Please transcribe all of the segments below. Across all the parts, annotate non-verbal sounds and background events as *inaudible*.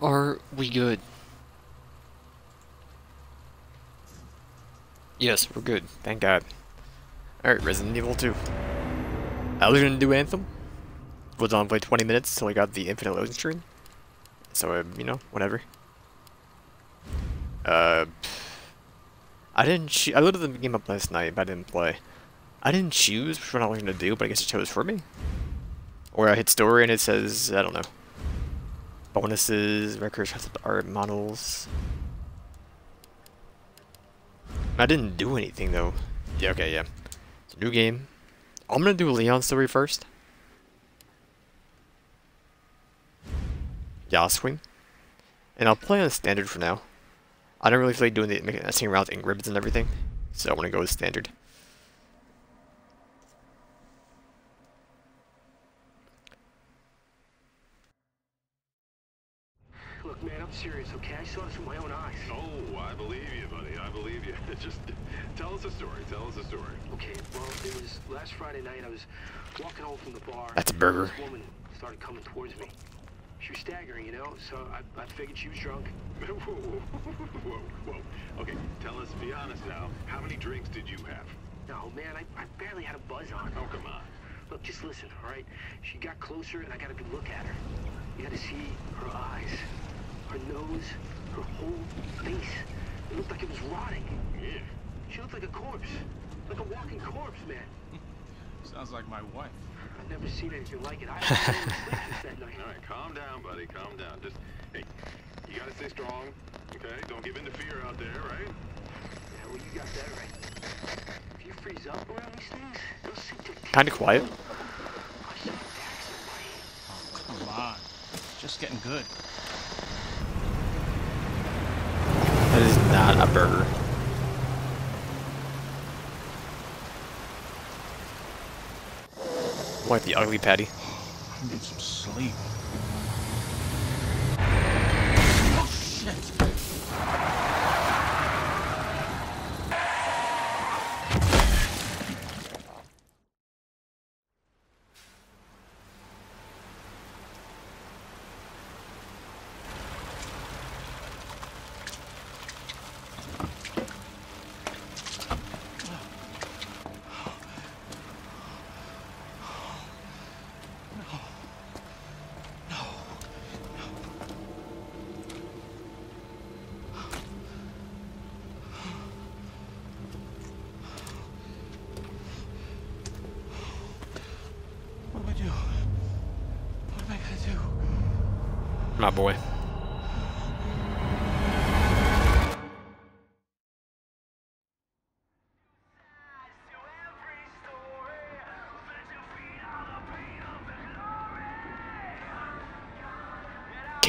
Are we good? Yes, we're good. Thank God. Alright, Resident Evil 2. I was gonna do Anthem. Was on for 20 minutes till I got the infinite loading screen. So, uh, you know, whatever. Uh, I didn't I loaded the game up last night, but I didn't play. I didn't choose which one I was gonna do, but I guess it chose for me. Or I hit story and it says, I don't know. Bonuses, records, art models. I didn't do anything though. Yeah, okay, yeah. It's a new game. I'm gonna do Leon story first. Yaswing. And I'll play on standard for now. I don't really feel like doing the messing around with ink ribbons and everything. So I'm gonna go with standard. Look, man, I'm serious, okay? I saw this with my own eyes. Oh, I believe you, buddy. I believe you. Just tell us a story. Tell us a story. Okay, well, it was last Friday night. I was walking home from the bar. That's a burger. This woman started coming towards me. She was staggering, you know, so I, I figured she was drunk. *laughs* whoa, whoa, whoa, whoa. Okay, tell us, be honest now. How many drinks did you have? No, man, I, I barely had a buzz on. Oh, come on. Look, just listen, all right? She got closer, and I got a good look at her. You got to see her eyes, her nose, her whole face. It looked like it was rotting. Yeah. She looked like a corpse, like a walking corpse, man. *laughs* Sounds like my wife. I've never seen anything like it. I haven't been able to that night. All right, calm down, buddy. Calm down. Just, hey, you gotta stay strong, okay? Don't give in to fear out there, right? Yeah, well, you got that right. If you freeze up around these things, they'll sink to Kinda quiet. I should attack somebody. Oh, come on. It's just getting good. That is not a burger. Like the ugly patty. Need some sleep.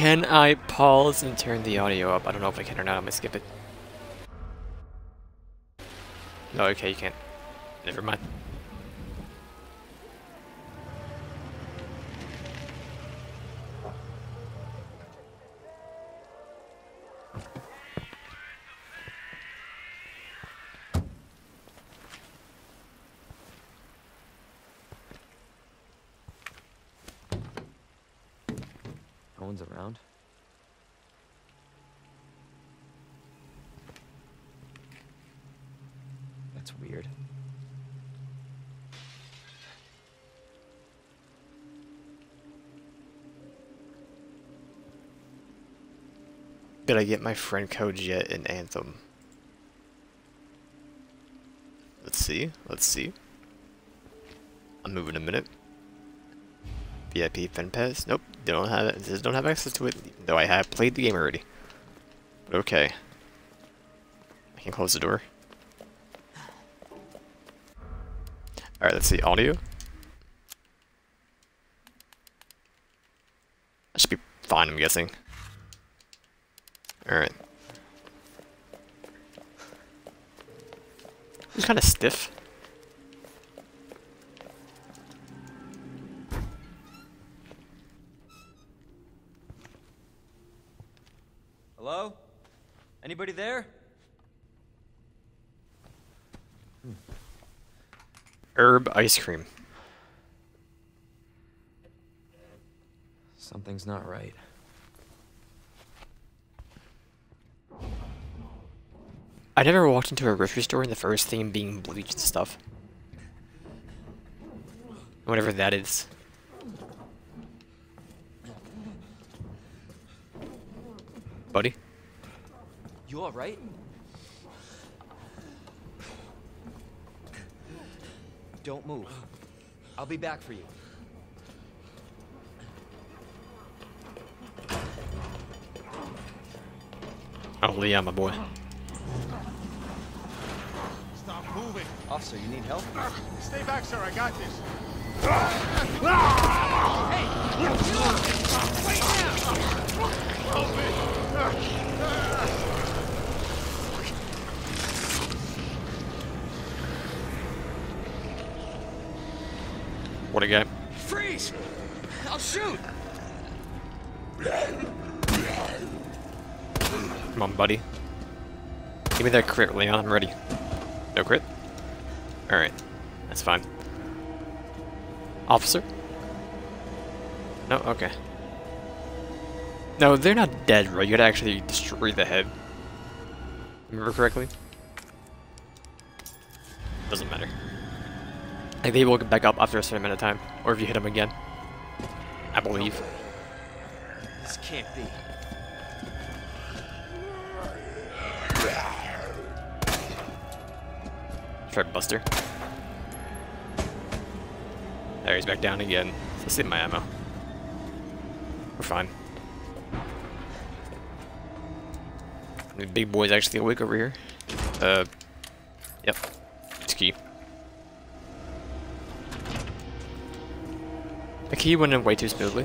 Can I pause and turn the audio up? I don't know if I can or not. I'm gonna skip it. No, okay, you can't. Never mind. No one's around. That's weird. Did I get my friend codes yet in Anthem? Let's see. Let's see. I'm moving a minute. VIP Fen Pass? Nope. Don't have it. Says don't have access to it. Though I have played the game already. But okay. I can close the door. Alright, let's see. Audio. That should be fine, I'm guessing. Alright. He's kind of stiff. Hello? Anybody there? Herb ice cream. Something's not right. I never walked into a grocery store and the first thing being bleached stuff. Whatever that is. Buddy? You alright? Don't move. I'll be back for you. Oh, yeah, my boy. Stop moving. Officer, you need help? Ah, stay back, sir. I got this. What a guy. Freeze! I'll shoot! Come on, buddy. Give me that crit, Leon. I'm ready. No crit? Alright. That's fine. Officer? No? Okay. No, they're not dead, right? You gotta actually destroy the head. Remember correctly? Doesn't matter. Like, they will get back up after a certain amount of time. Or if you hit them again. I believe. This can't be. Try Buster. There, he's back down again. Let's save my ammo. We're fine. The big boy's actually awake over here. Uh, yep. It's key. The key went in way too smoothly.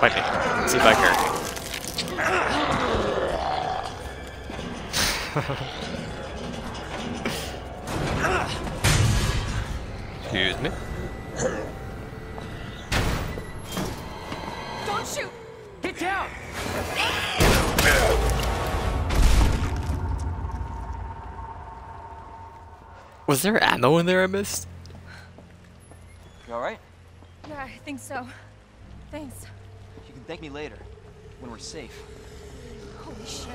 Fight me. See if I care. Excuse me. Don't shoot! Get down! Was there ammo in there I missed? You alright? Yeah, I think so. Thanks. You can thank me later, when we're safe. Holy shit.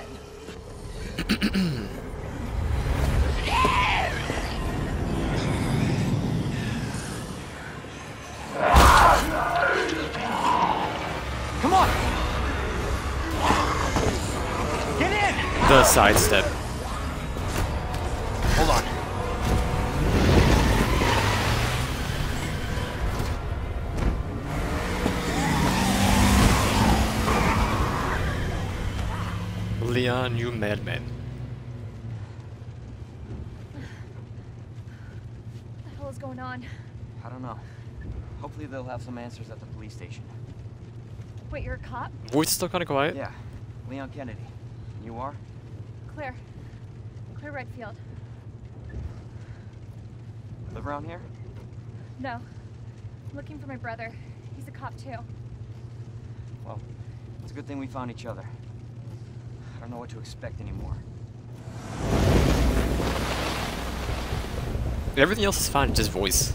Come on! Get in! The sidestep. What hell is going on? I don't know. Hopefully they'll have some answers at the police station. Wait, you're a cop? Voice is still kind of quiet. Yeah, Leon Kennedy. You are? Claire. Claire Redfield. Live around here? No. I'm looking for my brother. He's a cop too. Well, it's a good thing we found each other. I don't know what to expect anymore. Everything else is fine, just voice.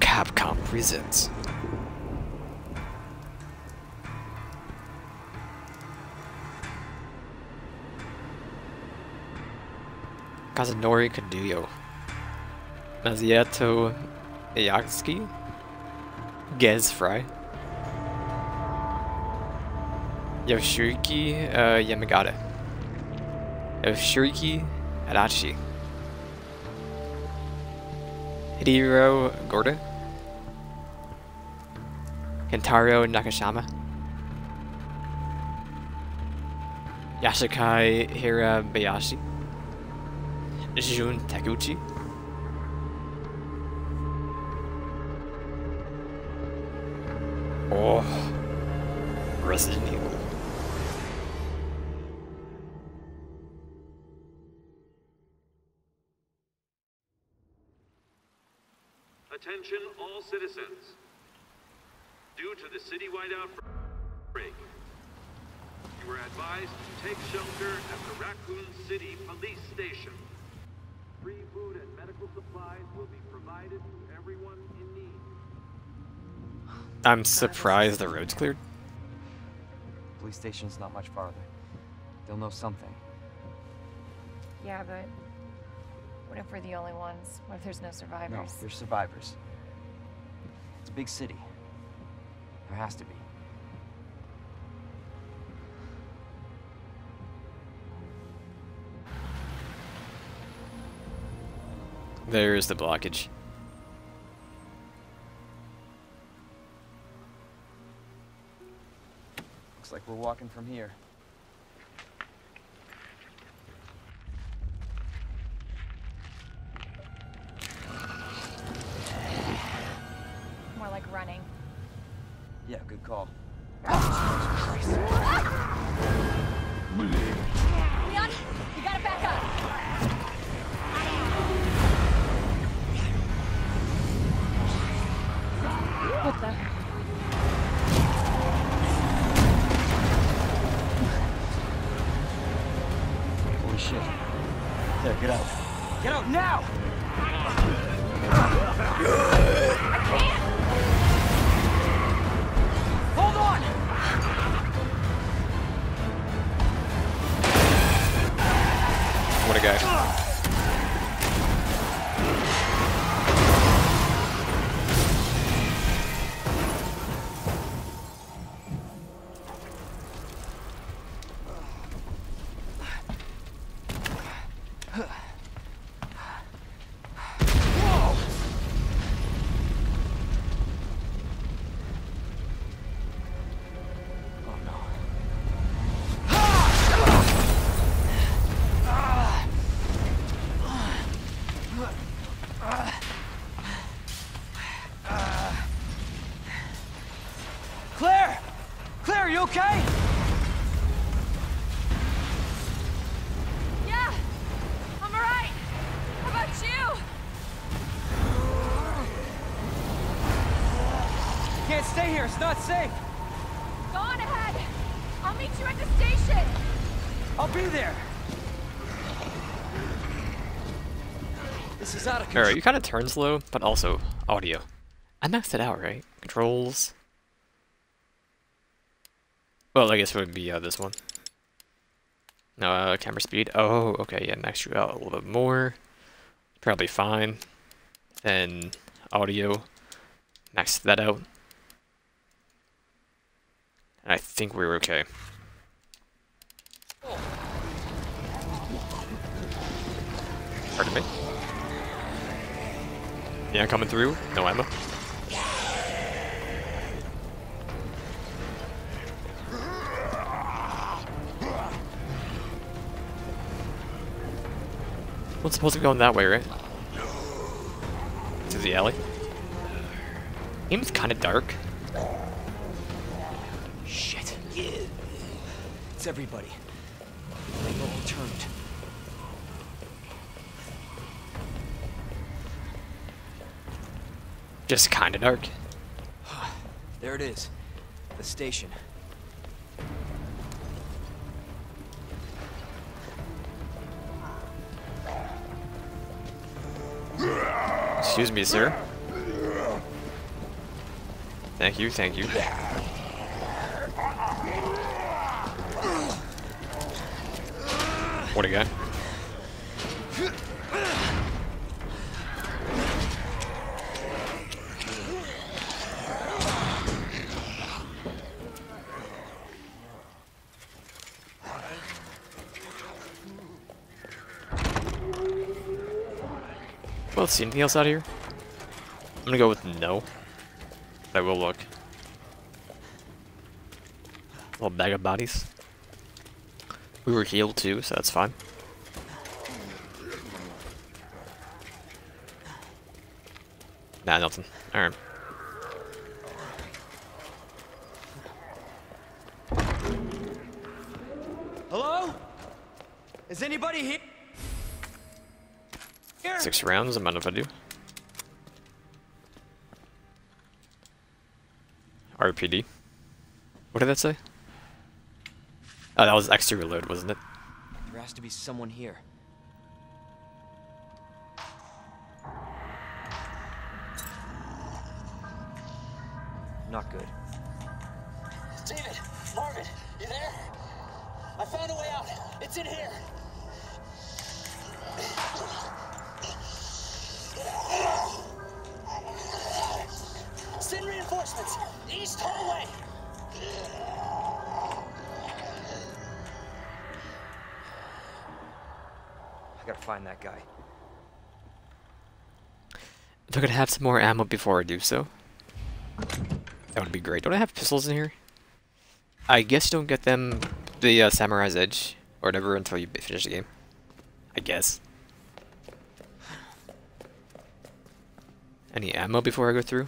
Capcom presents. Kazunori Kadoi. Naziato Ayatsuki. Gez Fry. Yoshiriki uh, Yamagata. Yoshiriki Adachi. Hidero Gorda. Kentaro Nakashima. Yoshiaki Hirabayashi. Jun Taguchi. Attention all citizens. Due to the citywide outbreak break. You were advised to take shelter at the Raccoon City Police Station. Free food and medical supplies will be provided to everyone in need. I'm surprised the road's cleared. Police station's not much farther. They'll know something. Yeah, but what if we're the only ones? What if there's no No, survivors? they're survivors. It's a big city. There has to be. There's the blockage. Looks like we're walking from here. Can't stay here, it's not safe. Go on ahead. I'll meet you at the station. I'll be there. This is out of control. Alright, you kind of turn slow, but also audio. I maxed it out, right? Controls. Well, I guess it would be uh, this one. No, uh, camera speed. Oh, okay, yeah, maxed you out a little bit more. Probably fine. Then audio. Maxed that out. I think we were okay. Pardon me? Yeah, coming through. No ammo. What's supposed to be going that way, right? To the alley. Game's kind of dark. Shit. It's everybody. They all turned. Just kind of dark. *sighs* There it is. The station. Excuse me, sir. Thank you, thank you. What a guy. Well, let's see. Anything else out here? I'm gonna go with no. I will look. Little bag of bodies. We were healed too, so that's fine. Nah, nothing. Alright. Hello? Is anybody here? Here? Six rounds, I mind if I do. RPD. What did that say? Oh, that was extra reload, wasn't it? There has to be someone here. Have some more ammo before I do so. That would be great. Don't I have pistols in here? I guess you don't get them, the uh, Samurai's Edge, or whatever, until you finish the game. I guess. Any ammo before I go through?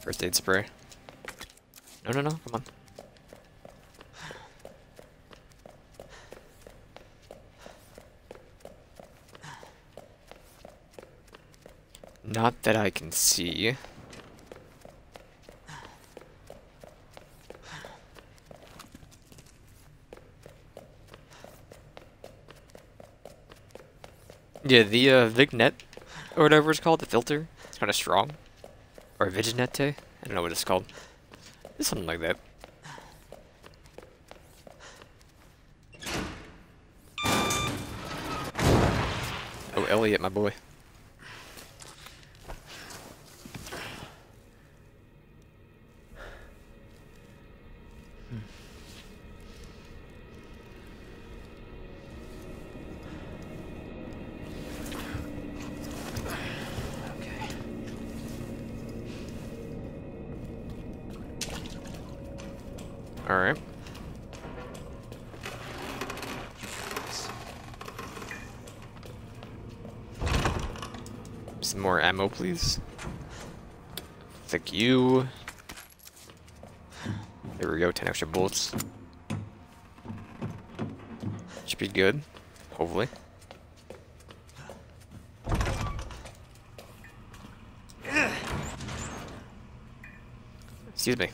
First aid spray. No, no, no, come on. Not that I can see. Yeah, the uh, Vignet, or whatever it's called, the filter, it's kind of strong. Or Vignette, I don't know what it's called. It's something like that. Oh, Elliot, my boy. Please. Thank you. There we go, 10 extra bullets. Should be good, hopefully. Excuse me.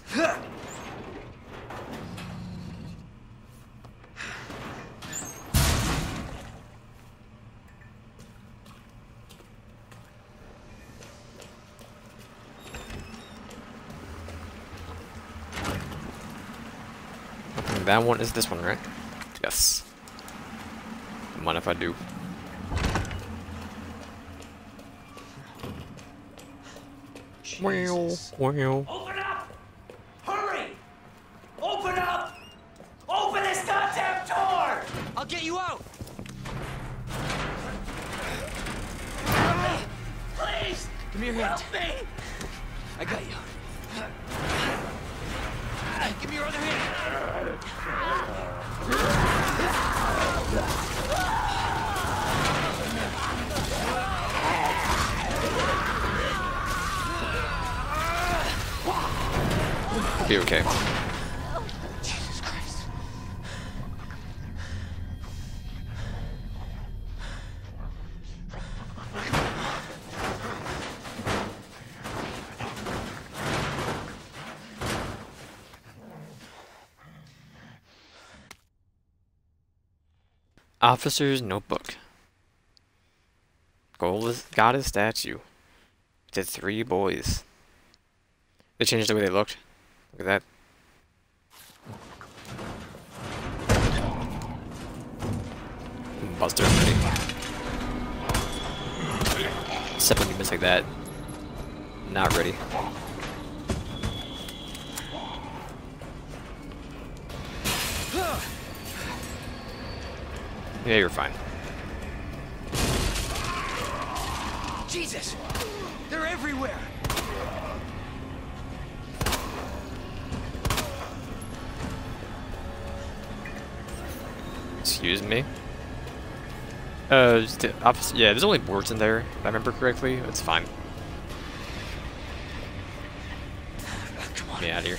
That one is this one, right? Yes. Don't mind if I do. Wow, wow. Officer's notebook. Gold is got his statue. Did three boys. They changed the way they looked. Look at that. Buster ready. Seven demons like that. Not ready. Yeah, you're fine. Jesus! They're everywhere! Excuse me. Uh. Yeah, there's only boards in there. If I remember correctly. It's fine. *sighs* Come on. Get me out of here.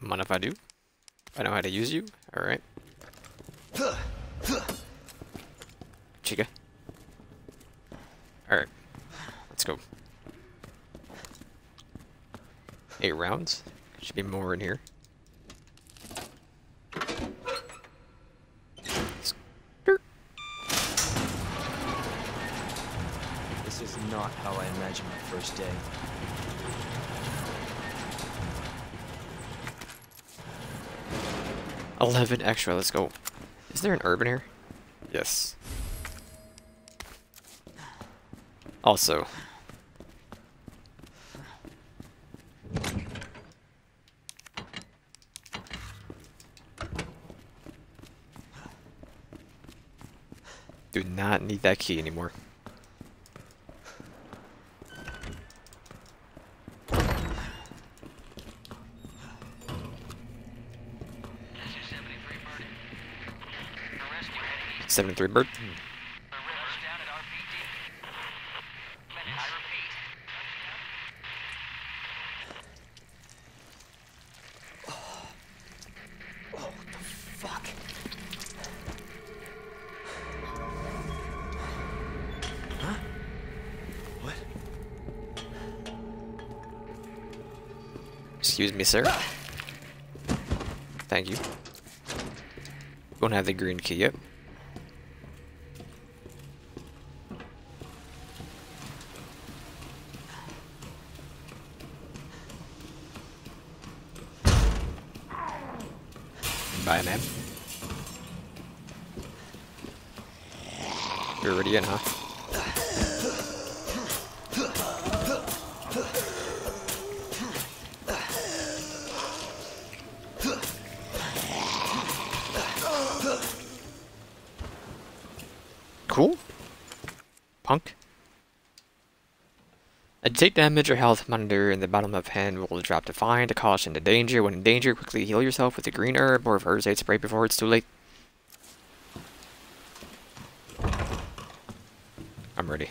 Don't mind if I do. I know how to use you. Alright. Chica. Alright. Let's go. Eight rounds. Should be more in here. This is not how I imagined my first day. Eleven extra. Let's go. Is there an urban here? Yes. Also. Do not need that key anymore. Seventy-three bird. Fuck. What? Excuse me, sir. Thank you. Don't have the green key yet. Take damage or health monitor in the bottom of hand will drop to fine to caution to danger. When in danger, quickly heal yourself with a green herb or first aid spray before it's too late. I'm ready.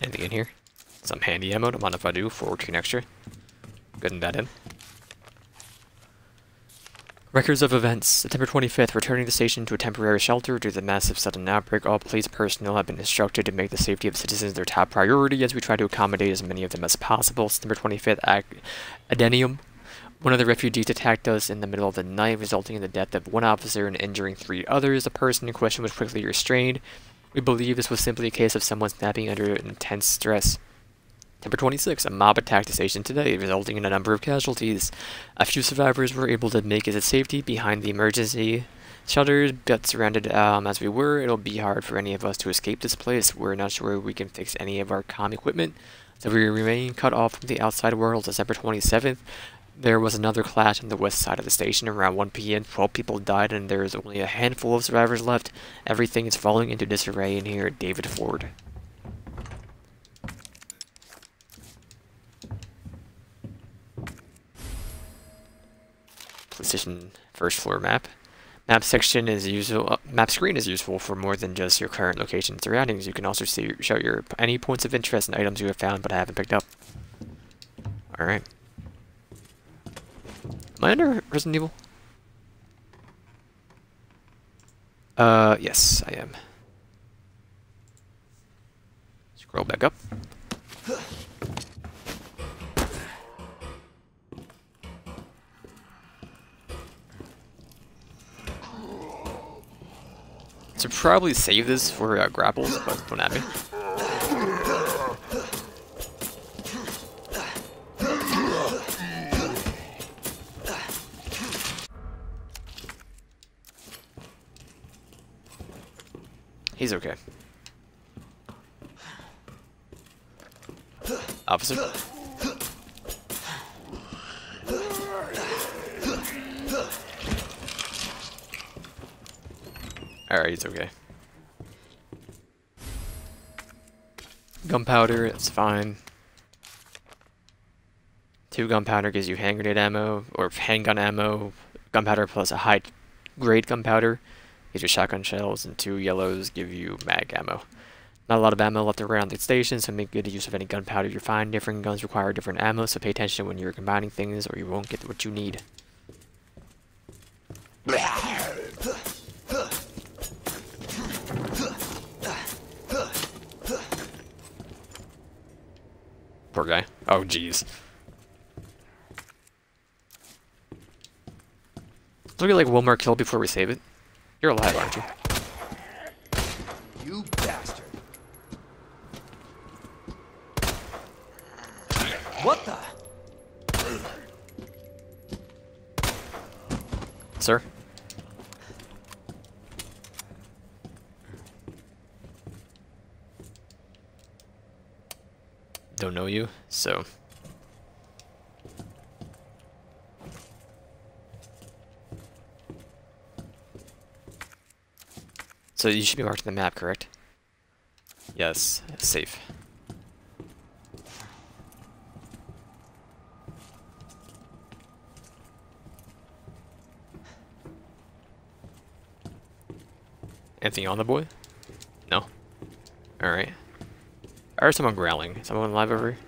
Anything in here? Some handy ammo, don't mind if I do. 14 extra. Getting that in. Records of events. September 25th, returning the station to a temporary shelter due to the massive sudden outbreak. All police personnel have been instructed to make the safety of citizens their top priority as we try to accommodate as many of them as possible. September 25th, Ac- Adenium. One of the refugees attacked us in the middle of the night, resulting in the death of one officer and injuring three others. The person in question was quickly restrained. We believe this was simply a case of someone snapping under intense stress. Number 26, a mob attacked the station today, resulting in a number of casualties. A few survivors were able to make it to safety behind the emergency shelters, but surrounded um, as we were, it'll be hard for any of us to escape this place. We're not sure we can fix any of our comm equipment, so we remain cut off from the outside world. December 27th, there was another clash on the west side of the station around 1 p.m. 12 people died, and there is only a handful of survivors left. Everything is falling into disarray in here. David Ford. Police Station first floor map. Map section is useful. Uh, map screen is useful for more than just your current location and surroundings. You can also see show your any points of interest and items you have found but haven't picked up. All right. Am I under Resident Evil? Uh, yes, I am. Scroll back up. Should probably save this for uh, grapples, but don't have me. He's okay. Officer? Alright, it's okay. Gunpowder, it's fine. Two gunpowder gives you hand grenade ammo, or handgun ammo. Gunpowder plus a high grade gunpowder gives you shotgun shells, and two yellows give you mag ammo. Not a lot of ammo left around the station, so make good use of any gunpowder you find. Different guns require different ammo, so pay attention when you're combining things, or you won't get what you need. Poor guy. Oh, jeez. Look at like one more kill before we save it. You're alive, aren't you? You bastard. What the? Sir? Don't know you, so... So you should be marked on the map, correct? Yes, safe. Anything on the boy? No? Alright. I heard someone growling. Someone alive over here?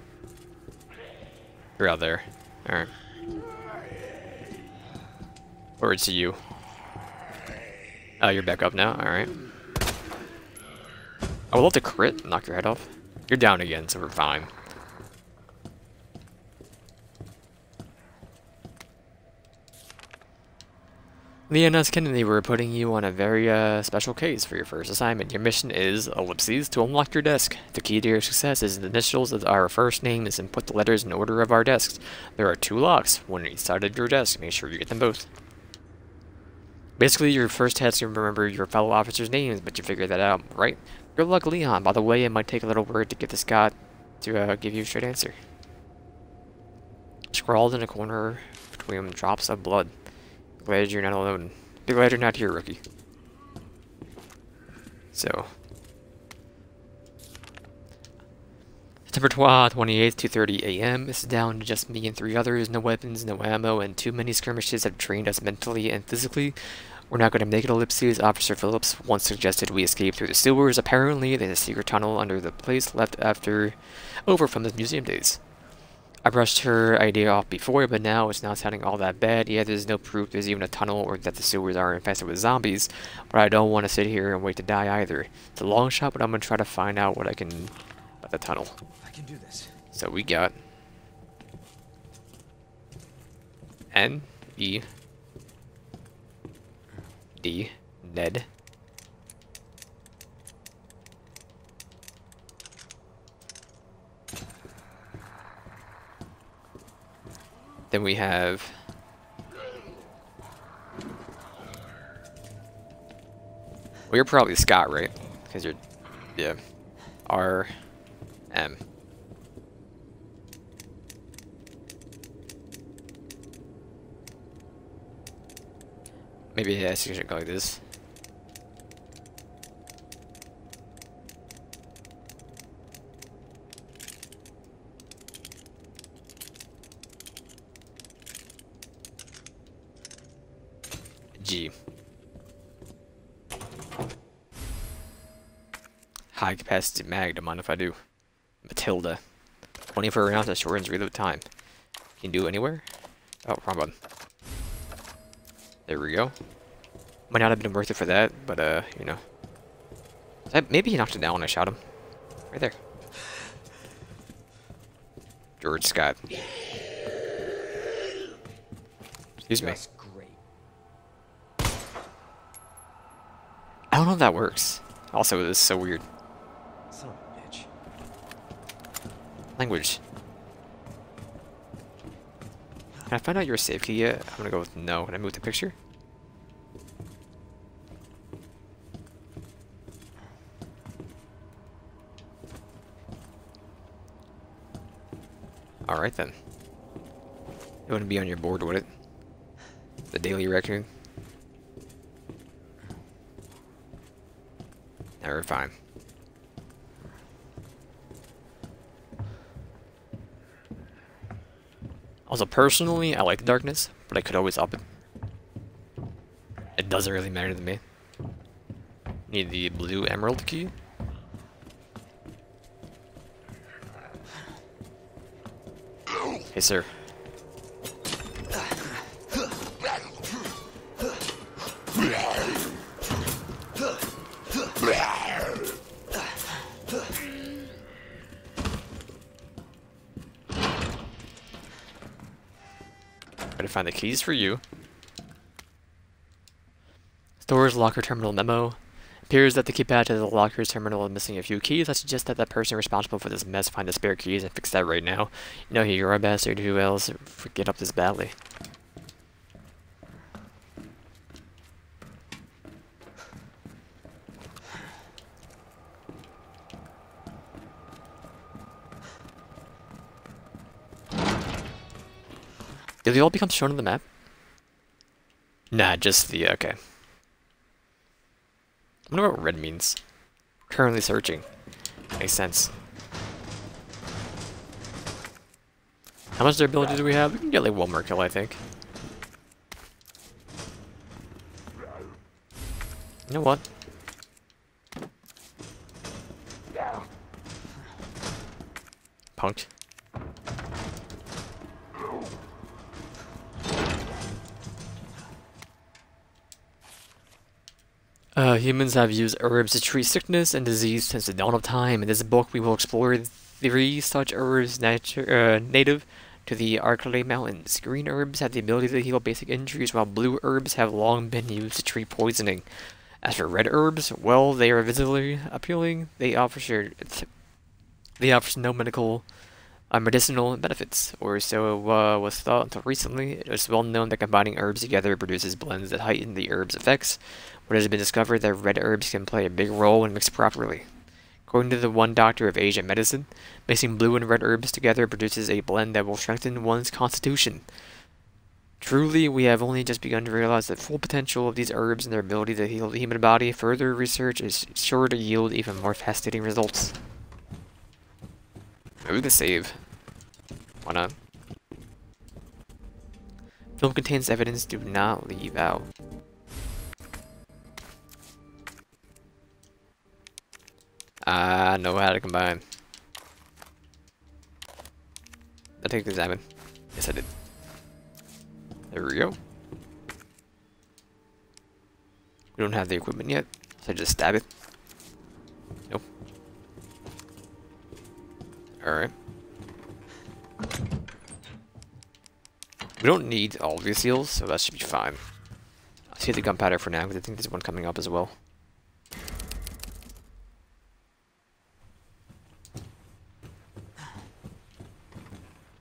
You're out there. Alright. Or it's you. Oh, you're back up now? Alright. I would love to crit knock your head off. You're down again, so we're fine. Leon S. Kennedy, we're putting you on a very uh, special case for your first assignment. Your mission is, ellipses, to unlock your desk. The key to your success is the initials of our first names and put the letters in order of our desks. There are two locks, one on each side of your desk. Make sure you get them both. Basically, your first task is to remember your fellow officers' names, but you figured that out, right? Good luck, Leon. By the way, it might take a little word to get this guy to uh, give you a straight answer. Scrawled in a corner between drops of blood. Glad you're not alone. Be glad you're not here, rookie. So. September 28th, 2.30 a.m. Is down to just me and three others. No weapons, no ammo, and too many skirmishes have drained us mentally and physically. We're not going to make it ellipses. Officer Phillips once suggested we escape through the sewers. Apparently, there's a secret tunnel under the place left after over from the museum days. I brushed her idea off before, but now it's not sounding all that bad. Yeah, there's no proof there's even a tunnel or that the sewers are infested with zombies, but I don't want to sit here and wait to die either. It's a long shot, but I'm going to try to find out what I can about the tunnel. I can do this. So we got N E D Ned Then we have... Well, you're probably Scott, right? Because you're... Yeah. R... M. Maybe yeah, I should go like this. G. High capacity mag, don't mind if I do. Matilda. 24 rounds that shortens reload time. Can you do anywhere? Oh, wrong button. There we go. Might not have been worth it for that, but uh, you know. Maybe he knocked it down when I shot him. Right there. George Scott. Excuse me. Just great. I don't know if that works. Also, this is so weird. Son of a bitch. Language. Can I find out your save key yet? I'm gonna go with no. Can I move the picture? Alright then. It wouldn't be on your board, would it? The daily record? Never fine. Also, personally, I like darkness, but I could always up it. It doesn't really matter to me. Need the blue emerald key. Hey, sir. Find the keys for you. Stores locker terminal memo. Appears that the keypad to the locker's terminal is missing a few keys. I suggest that the person responsible for this mess find the spare keys and fix that right now. You know you're a bastard. Who else get up this badly? They all become shown on the map? Nah, just the, okay. I wonder what red means. Currently searching. Makes sense. How much durability do we have? We can get like one more kill, I think. You know what? Punked. Uh, humans have used herbs to treat sickness and disease since the dawn of time. In this book, we will explore three such herbs uh, native to the Arklay Mountains. Green herbs have the ability to heal basic injuries, while blue herbs have long been used to treat poisoning. As for red herbs, well, they are visually appealing. They offer they offer no medical medicinal benefits, or so uh, was thought until recently. It is well known that combining herbs together produces blends that heighten the herb's effects, but it has been discovered that red herbs can play a big role when mixed properly. According to the one doctor of Asian medicine, mixing blue and red herbs together produces a blend that will strengthen one's constitution. Truly, we have only just begun to realize the full potential of these herbs and their ability to heal the human body. Further research is sure to yield even more fascinating results. Maybe we can save. Why not? Film contains evidence do not leave out. Ah, I know how to combine. I take the examine. Yes, I did. There we go. We don't have the equipment yet, so I just stab it. Nope. Alright. We don't need all of these seals, so that should be fine. I'll see the gunpowder for now, because I think there's one coming up as well.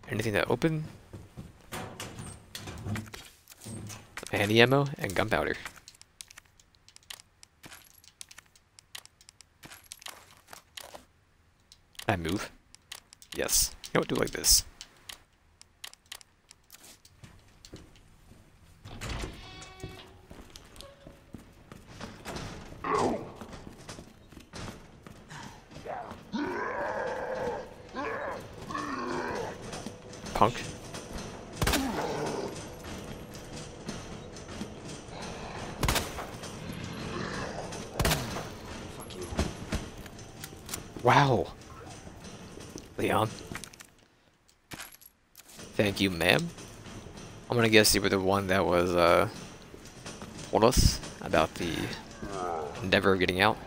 Anything that open? Handy ammo and gunpowder. I move? Yes. You what, do like this. Punk. Fuck you. Wow. Leon. Ma'am. I'm gonna guess you were the one that was, uh, told us about the endeavor of getting out.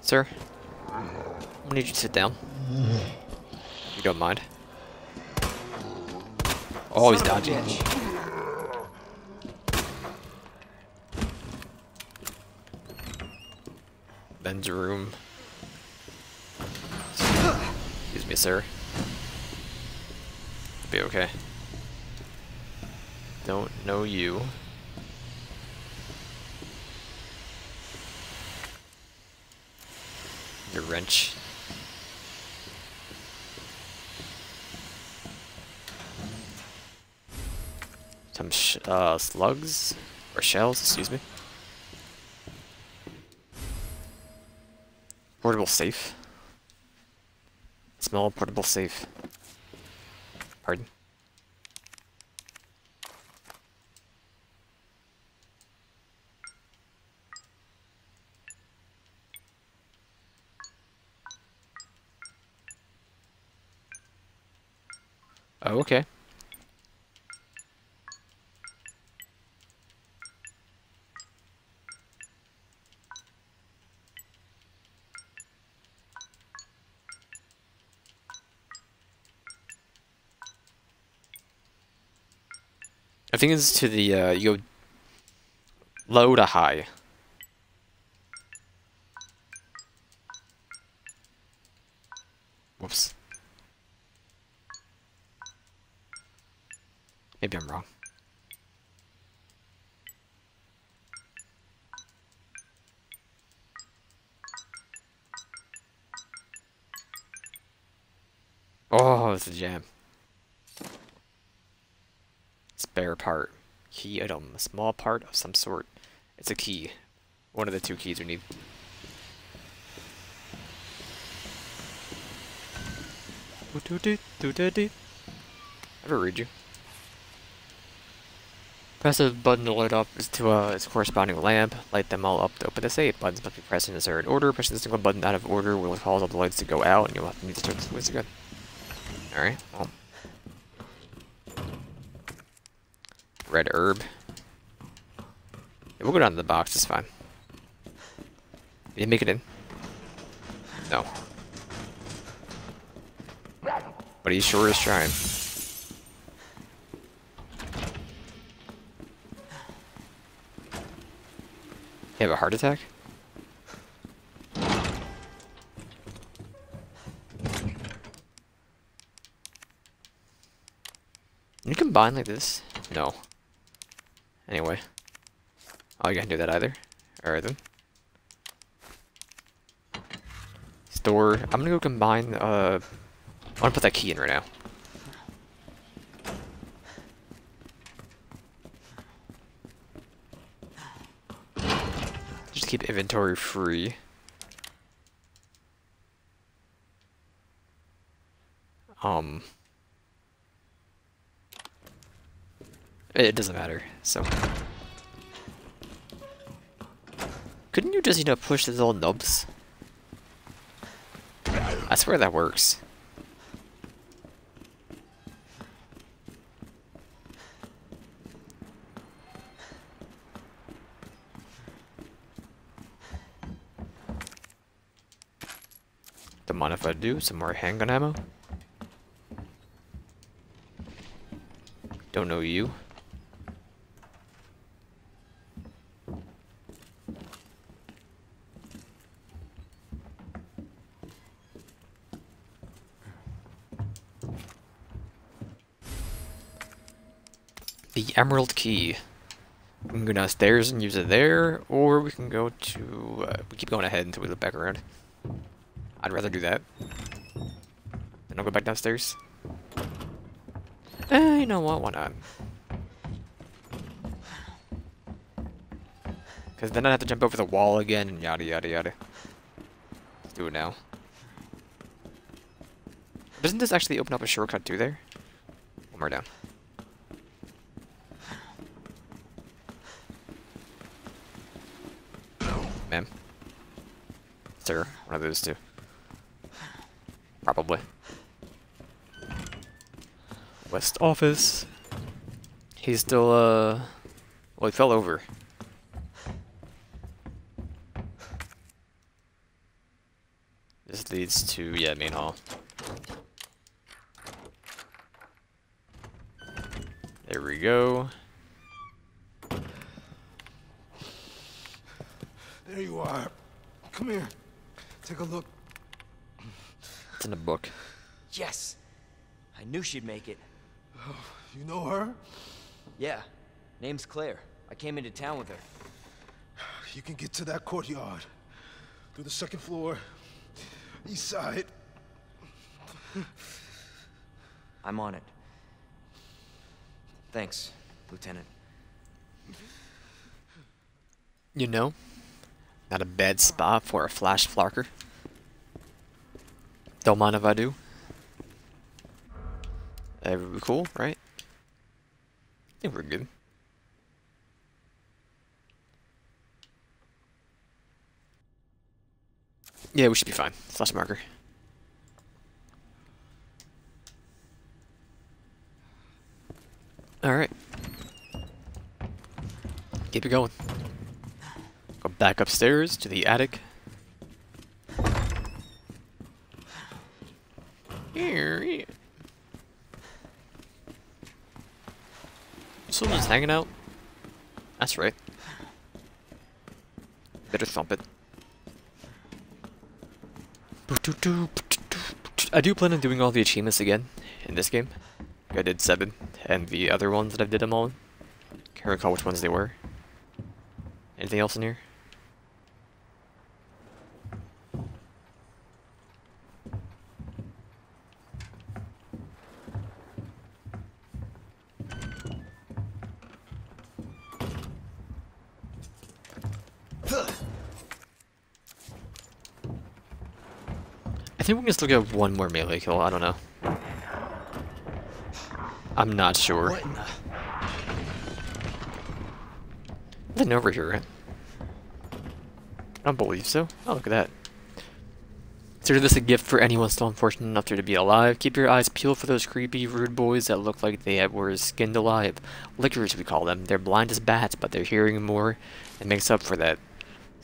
Sir, I'm gonna need you to sit down. If you don't mind. Oh, he's Son of a dodging. Ben's room. Excuse me, sir. Be okay. Don't know you. Your wrench. Some uh, slugs or shells, excuse me. Portable safe. Small portable safe. Pardon. Oh, okay. I think it's to the, uh, you go low to high. Whoops. Maybe I'm wrong. Oh, it's a jam. Spare part. Key item. A small part of some sort. It's a key. One of the two keys we need. Ever read you? Press a button to light up to uh, its corresponding lamp. Light them all up to open the safe. Buttons must be pressed in a certain order. Pressing a single button out of order will cause all the lights to go out, and you'll have to need to turn the switch again. Alright, well. Red herb. We'll go down to the box, it's fine. Did you make it in? No. But he sure is trying. You have a heart attack? You combine like this? No. Anyway. Oh, you can't do that either. Alright then. Store. I'm gonna go combine, uh... I wanna put that key in right now. Just keep inventory free. Um... It doesn't matter, so. Couldn't you just, you know, push these little nubs? I swear that works. Don't mind if I do, some more handgun ammo. Don't know you. Emerald Key. We can go downstairs and use it there, or we can go to... Uh, we keep going ahead until we look back around. I'd rather do that. Then I'll go back downstairs. Eh, you know what? Why not? Because then I'd have to jump over the wall again and yada yada yada. Let's do it now. Doesn't this actually open up a shortcut too there? One more down. Of those two. Probably. West office. He's still, uh... Well, he fell over. This leads to, yeah, main hall. There we go. There you are. Come here. Take a look. It's in a book. Yes. I knew she'd make it. You know her? Yeah. Name's Claire. I came into town with her. You can get to that courtyard. Through the second floor. East side. I'm on it. Thanks, Lieutenant. You know, not a bad spot for a flash flarker. Don't mind if I do. Uh, cool, right? I think we're good. Yeah, we should be fine. Flash marker. Alright. Keep it going. Back upstairs to the attic. Here. Someone's hanging out. That's right. Better thump it. I do plan on doing all the achievements again in this game. I did seven, and the other ones that I did them all. Can't recall which ones they were. Anything else in here? We can still get one more melee kill, I don't know. I'm not sure. What in the... Nothing over here, right? I don't believe so. Oh, look at that. Consider this a gift for anyone still unfortunate enough to be alive. Keep your eyes peeled for those creepy, rude boys that look like they were skinned alive. Lickers, we call them. They're blind as bats, but they're hearing more and makes up for that.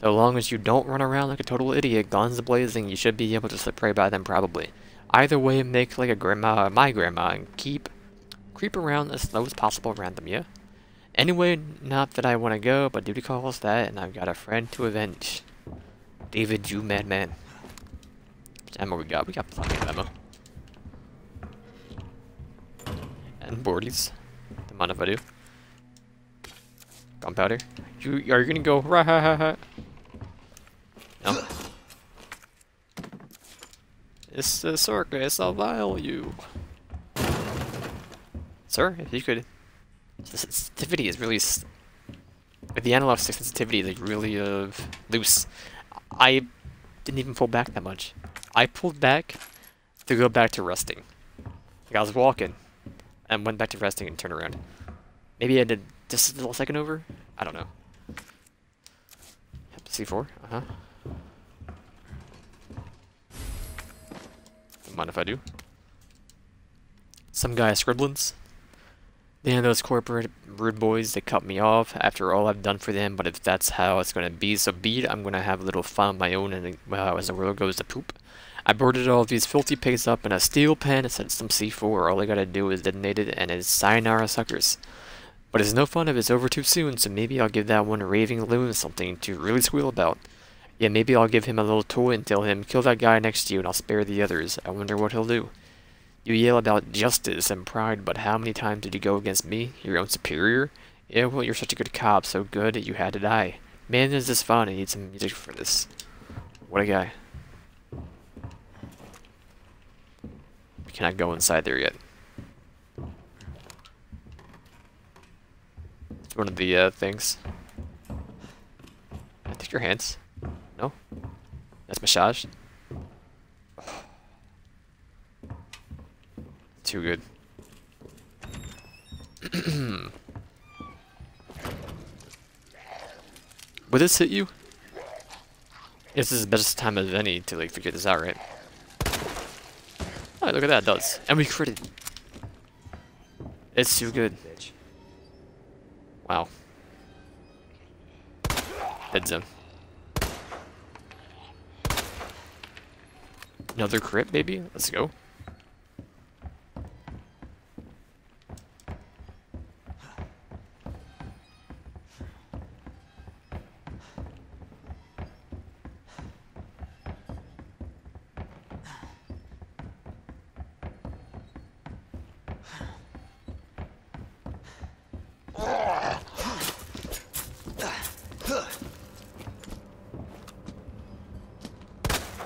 So long as you don't run around like a total idiot, guns blazing, you should be able to slip right by them probably. Either way, make like a grandma, my grandma, and keep creep around as slow as possible around them, yeah? Anyway, not that I want to go, but duty calls that, and I've got a friend to avenge. David, you madman. Ammo we got? We got plenty of ammo. And boardies. Don't mind if I do. Gunpowder. You are you gonna go ha ha ha? No. It's a circus of value. Sir, if you could. The sensitivity is really. The analog stick sensitivity is like really uh, loose. I didn't even pull back that much. I pulled back to go back to resting. Like I was walking and went back to resting and turned around. Maybe I did just a little second over? I don't know. C4, uh-huh. Mind if I do. Some guy scribblings. They are those corporate rude boys that cut me off after all I've done for them, but if that's how it's gonna be, so be it. I'm gonna have a little fun of my own and well, as the world goes to poop. I boarded all these filthy pigs up in a steel pen and sent some C4. All I gotta do is detonate it and it's sayonara suckers. But it's no fun if it's over too soon, so maybe I'll give that one raving loon something to really squeal about. Yeah, maybe I'll give him a little toy and tell him, kill that guy next to you and I'll spare the others. I wonder what he'll do. You yell about justice and pride, but how many times did you go against me, your own superior? Yeah, well, you're such a good cop, so good you had to die. Man, this is fun? I need some music for this. What a guy. We cannot go inside there yet. It's one of the uh, things. I take your hands. No? That's massage. Too good. *clears throat* Would this hit you? This is the best time of any to like figure this out, right? Oh, look at that, it does. And we critted. It's too good. Wow. Dead zone. Another crit, baby? Let's go.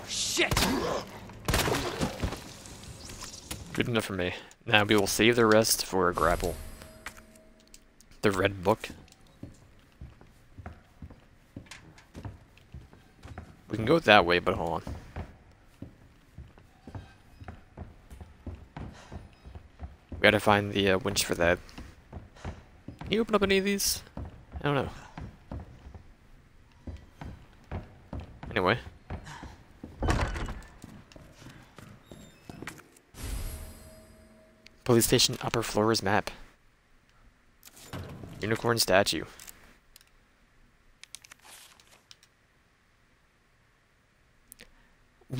Shit! Good enough for me. Now we will save the rest for a grapple. The red book. We can go that way, but hold on. We gotta find the uh, winch for that. Can you open up any of these? I don't know. Anyway. Police station upper floors map. Unicorn statue.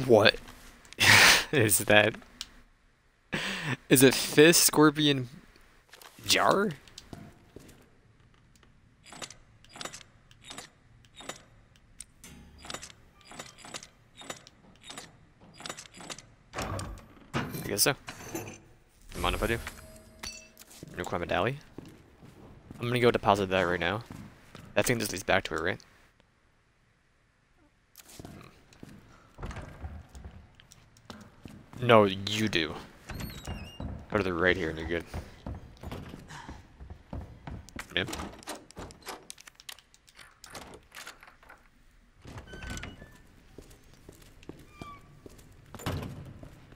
What *laughs* is that? Is it fist scorpion jar? I guess so. I do? Unicorn medallion? I'm gonna go deposit that right now. That thing just leads back to it, right? No, you do. Go to the right here and you're good. Yep.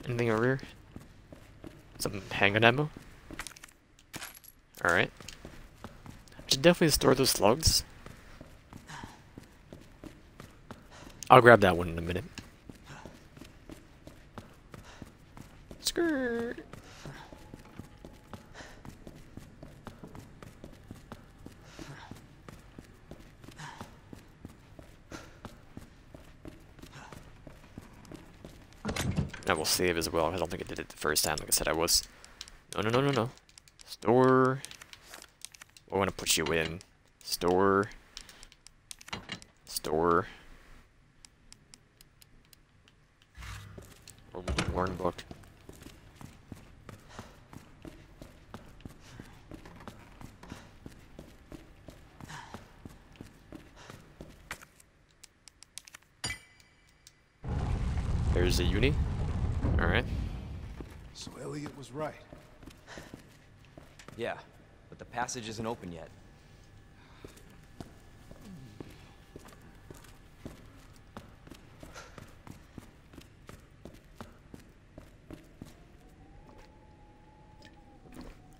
Anything over here? Some handgun ammo? Alright. Should definitely store those slugs. I'll grab that one in a minute. Skirt. I will save as well. I don't think I did it the first time, like I said I was. No, no, no, no, no. Store. I want to put you in. Store. Store. Warren book. There's a uni. Alright. So Elliot was right. Yeah, but the passage isn't open yet.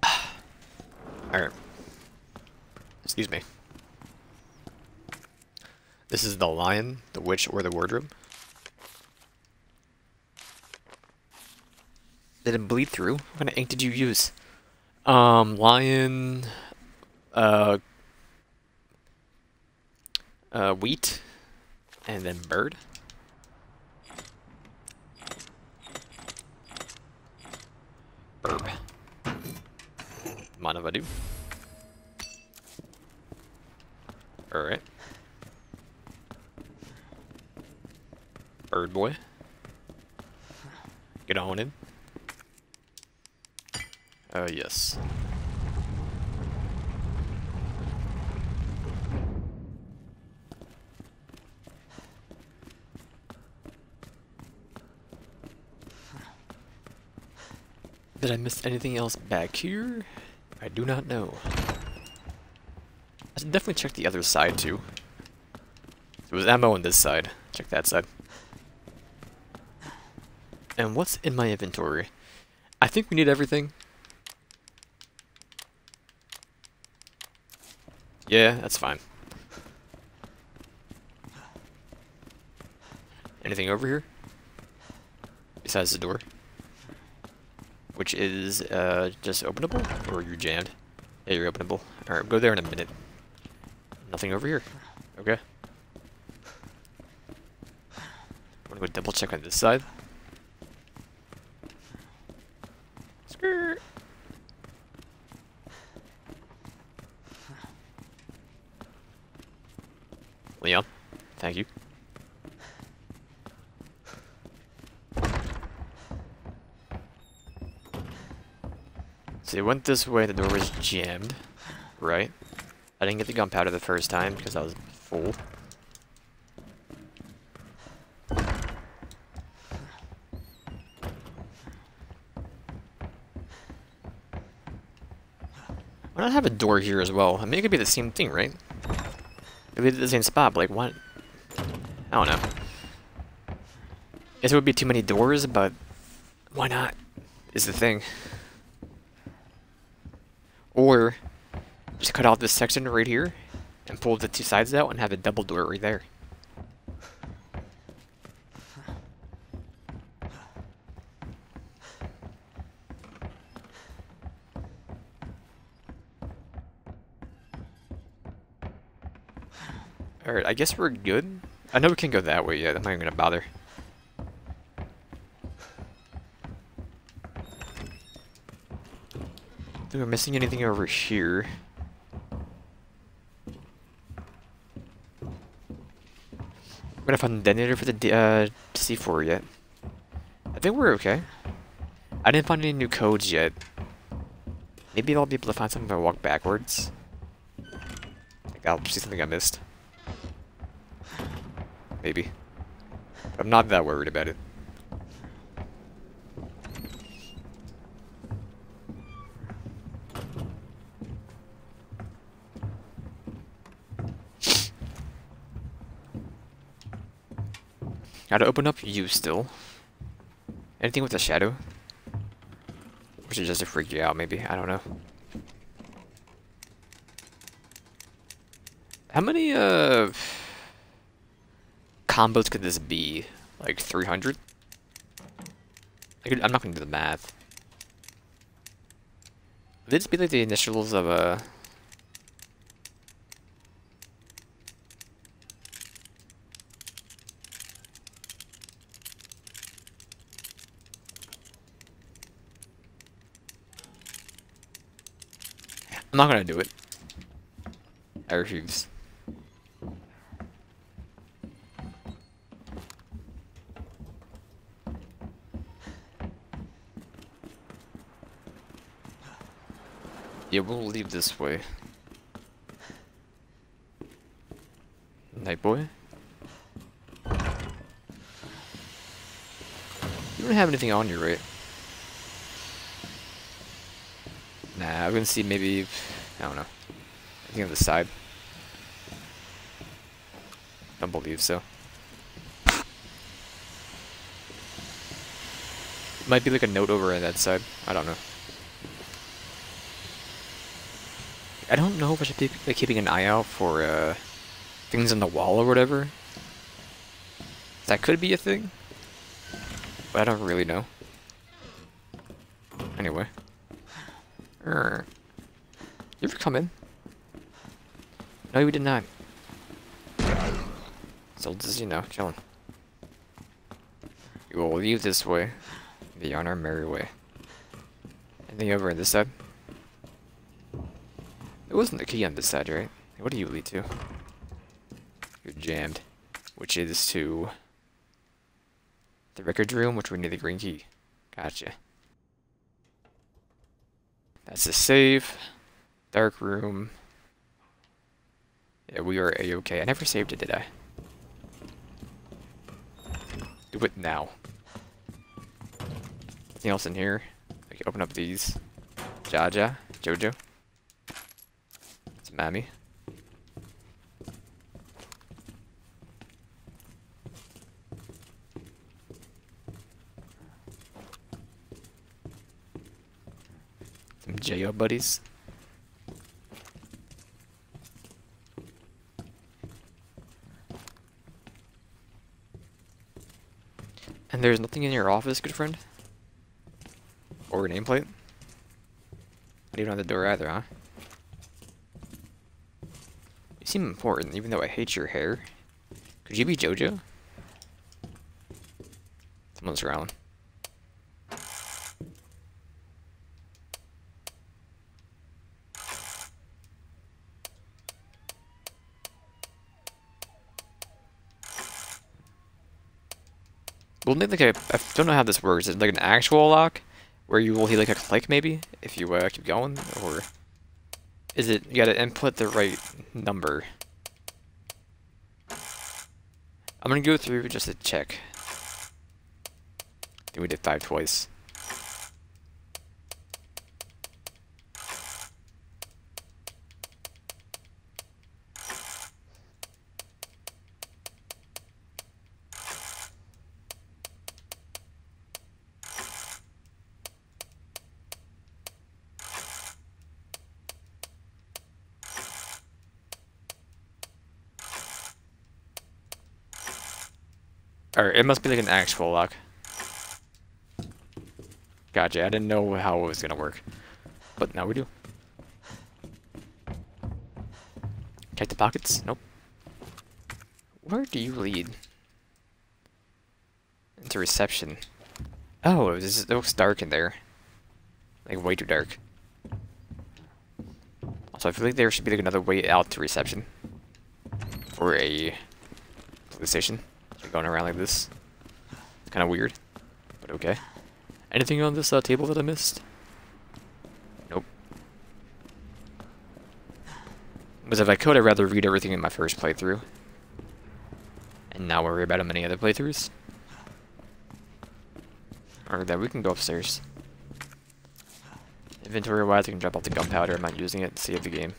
*sighs* Alright. Excuse me. This is the lion, the witch, or the wardrobe. Did it bleed through? What kind of ink did you use? Um, lion, uh, uh, wheat, and then bird. Burb. Mind if I do? Alright. Bird boy. Get on in. Uh, yes. Did I miss anything else back here? I do not know. I should definitely check the other side too. There was ammo on this side. Check that side. And what's in my inventory? I think we need everything. Yeah, that's fine. Anything over here? Besides the door? Which is, uh, just openable? Or you're jammed? Yeah, you're openable. Alright, go there in a minute. Nothing over here. Okay. I'm gonna go double check on this side. Skirt. Leon, thank you. So it went this way, the door was jammed, right? I didn't get the gunpowder the first time because I was full. Why not have a door here as well? I mean, it could be the same thing, right? It could be the same spot, but like, what? I don't know. Guess it would be too many doors, but why not? Is the thing. Or just cut off this section right here and pull the two sides out and have a double door right there. Alright, I guess we're good. I know we can go that way yet, I'm not even gonna bother. We're missing anything over here. I'm gonna find a detonator for the uh, C4 yet. I think we're okay. I didn't find any new codes yet. Maybe I'll be able to find something if I walk backwards. I'll see something I missed. Maybe. I'm not that worried about it. Gotta open up you still. Anything with a shadow? Or is just to freak you out, maybe? I don't know. How many, uh... Combos could this be? Like 300? I I'm not gonna do the math. Would this be like the initials of a... I'm not gonna do it. I refuse. Yeah, we'll leave this way. Night boy? You don't have anything on you, right? I'm gonna see maybe, I don't know, I think on the side. Don't believe so. Might be like a note over on that side. I don't know. I don't know if I should be like, keeping an eye out for uh, things on the wall or whatever. That could be a thing. But I don't really know. Anyway. You ever come in? No, you did not. So just, you know, chilling. We will leave this way. Be on our merry way. Anything over on this side? It wasn't the key on this side, right? What do you lead to? You're jammed. Which is to... The records room, which we need the green key. Gotcha. That's the safe. Dark room. Yeah, we are a-okay. I never saved it, did I? Do it now. Anything else in here? I can open up these. Jaja, Jojo. It's Mammy. JO buddies. And there's nothing in your office, good friend? Or a nameplate? Not even on the door either, huh? You seem important, even though I hate your hair. Could you be Jojo? Someone's around. Well, like a, I don't know how this works. Is it like an actual lock, where you will hear like a click maybe if you uh, keep going, or is it you gotta input the right number? I'm gonna go through just to check. I think we did five twice. Must be like an actual lock. Gotcha, I didn't know how it was gonna work. But now we do. Check the pockets? Nope. Where do you lead? Into reception. Oh, this is, it looks dark in there. Like way too dark. Also, I feel like there should be like another way out to reception. For a police station. Going around like this. Kind of weird, but okay. Anything on this uh, table that I missed? Nope. Because if I could, I'd rather read everything in my first playthrough. And not worry about how many other playthroughs. Or that we can go upstairs. Inventory wise, I can drop off the gunpowder. I'm not using it to save the game.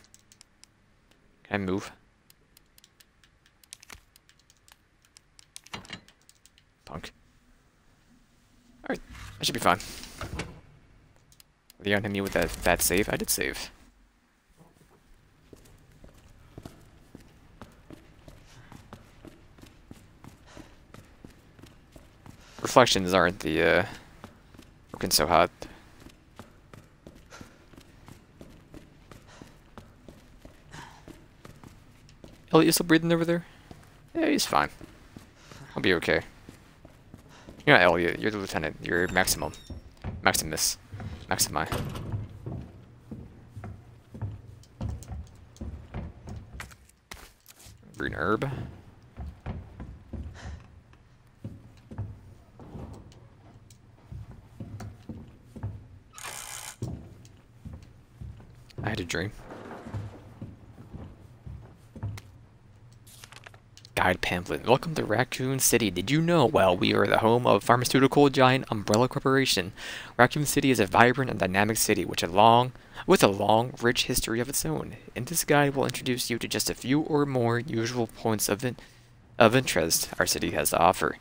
Can I move? Punk. Alright, I should be fine. Leon hit me with that bad save. I did save. Reflections aren't the, uh, looking so hot. Elliot, you still breathing over there? Yeah, he's fine. I'll be okay. You're not Elliot, you're the lieutenant. You're Maximum. Maximus. Maximi. Green herb. I had a dream. Guide pamphlet. Welcome to Raccoon City. Did you know? Well, we are the home of pharmaceutical giant Umbrella Corporation. Raccoon City is a vibrant and dynamic city which a long, with a long, rich history of its own. In this guide, we'll introduce you to just a few or more usual points of, in, of interest our city has to offer.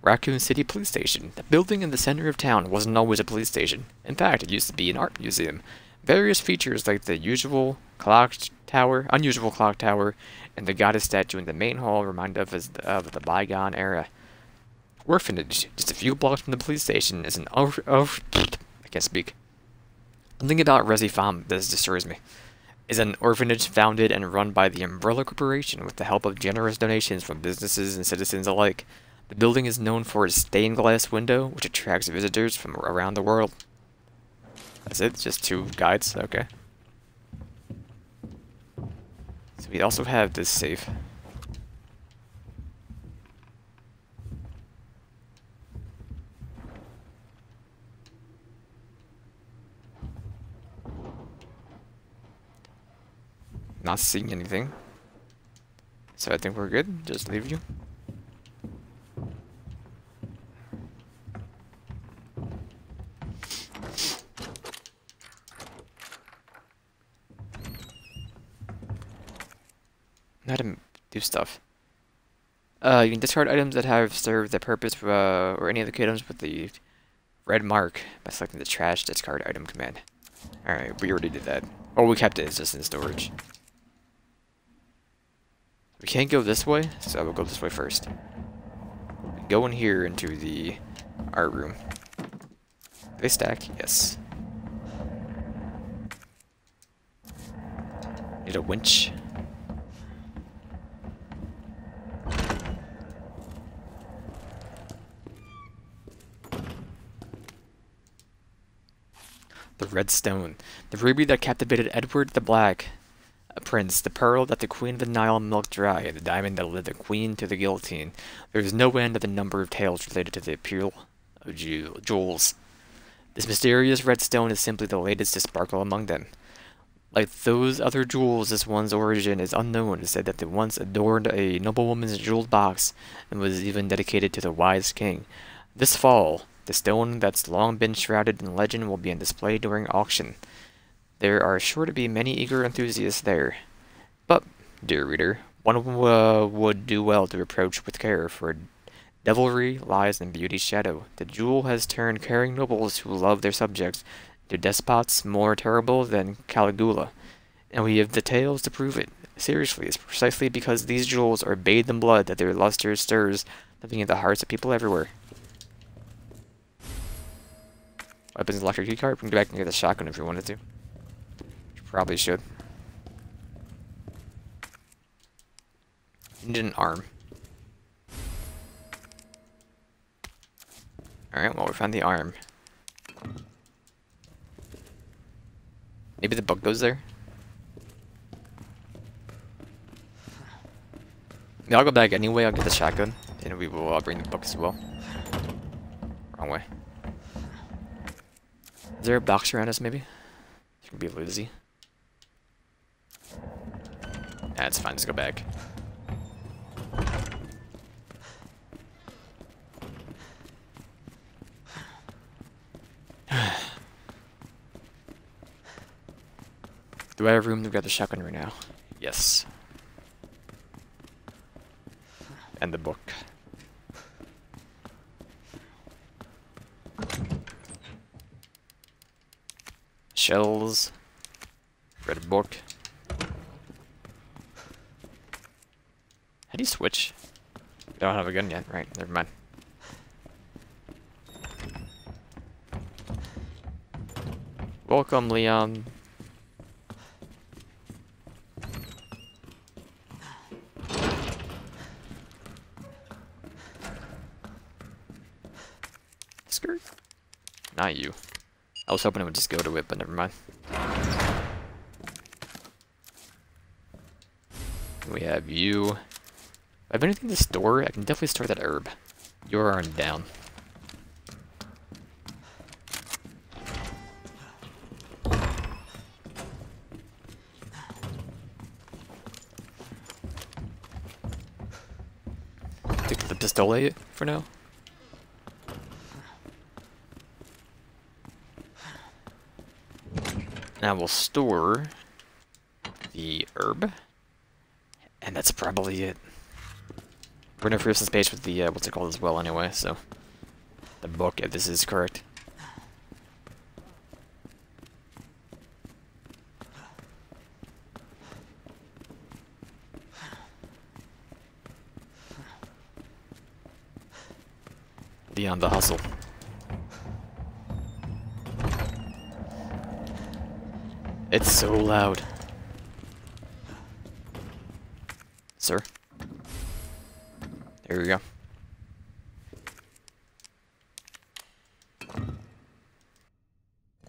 Raccoon City Police Station. The building in the center of town wasn't always a police station. In fact, it used to be an art museum. Various features like the usual clock tower, unusual clock tower, and the goddess statue in the main hall remind us of, of the bygone era. Orphanage, just a few blocks from the police station, is an oh, oh I can't speak. Something about Resi Farm that destroys me. Is an orphanage founded and run by the Umbrella Corporation with the help of generous donations from businesses and citizens alike. The building is known for its stained glass window, which attracts visitors from around the world. That's it? Just two guides? Okay. So we also have this safe. Not seeing anything. So I think we're good. Just leave you. How to do stuff. Uh, you can discard items that have served the purpose uh, or any of the items with the red mark by selecting the trash discard item command. Alright, we already did that. Oh, we kept it, it's just in storage. We can't go this way, so we'll go this way first. Go in here into the art room. They stack? Yes. Need a winch. Red stone. The ruby that captivated Edward the Black. A prince, the pearl that the queen of the Nile milked dry, and the diamond that led the queen to the guillotine. There is no end to the number of tales related to the appeal of jewels. This mysterious red stone is simply the latest to sparkle among them. Like those other jewels, this one's origin is unknown. It is said that it once adorned a noblewoman's jeweled box and was even dedicated to the wise king. This fall, the stone that's long been shrouded in legend will be on display during auction. There are sure to be many eager enthusiasts there. But, dear reader, one uh, would do well to approach with care, for devilry lies in beauty's shadow. The jewel has turned caring nobles who love their subjects to despots more terrible than Caligula, and we have the tales to prove it. Seriously, it's precisely because these jewels are bathed in blood that their luster stirs living in the hearts of people everywhere. Weapons electric keycard. We can go back and get the shotgun if we wanted to. Probably should. Need an arm. Alright, well we found the arm. Maybe the bug goes there? Yeah, I'll go back anyway, I'll get the shotgun, and we will bring the book as well. Wrong way. Is there a box around us, maybe? It could be Lizzie. That's fine, let's go back. *sighs* Do I have room to get the shotgun right now? Yes. And the book. Shells. Red book. How do you switch? I don't have a gun yet, right? Never mind. Welcome, Leon. Skirt? Not you. I was hoping it would just go to it, but never mind. We have you. I have anything to store? I can definitely store that herb. You're on down. Take the pistole for now. Now we'll store the herb. And that's probably it. We're gonna free some space with the, uh, what's it called as well anyway, so. The book, if this is correct. Beyond the hustle. It's so loud. Sir? There we go.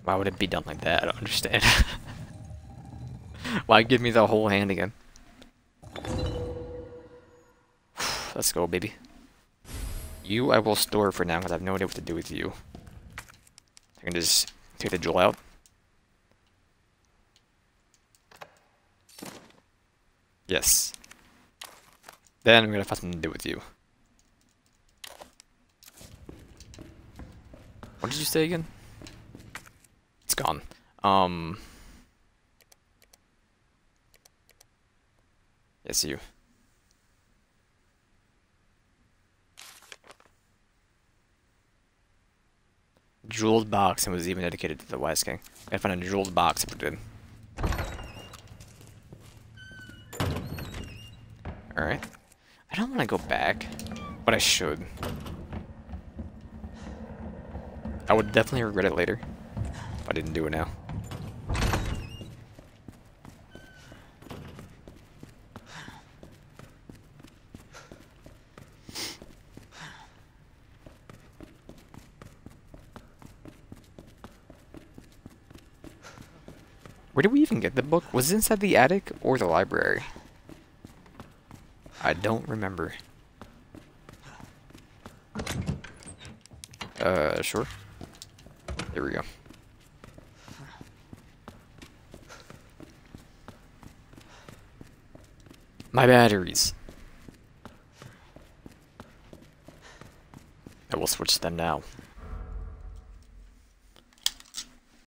Why would it be done like that? I don't understand. *laughs* Why give me the whole hand again? *sighs* Let's go, baby. You I will store for now because I have no idea what to do with you. I can just take the jewel out. Yes. Then I'm gonna have something to do with you. What did you say again? It's gone. Um... Yes, you. Jeweled box and was even dedicated to the Wise King. I found a jeweled box if we did. Alright. I don't want to go back, but I should. I would definitely regret it later. If I didn't do it now. Where did we even get the book? Was it inside the attic or the library? I don't remember. Uh, sure. There we go. My batteries. I will switch them now.